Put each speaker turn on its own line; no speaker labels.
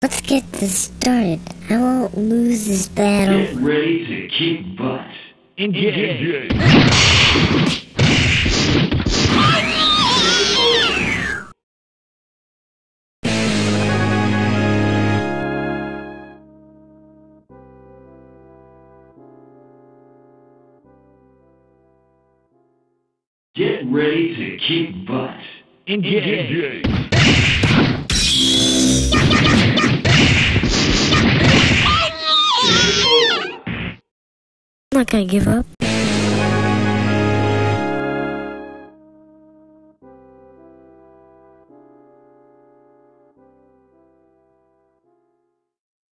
Let's get this started. I won't lose this battle.
Get ready to kick butt.
Engage.
Get ready to kick butt.
Engage.
I'm not gonna give up.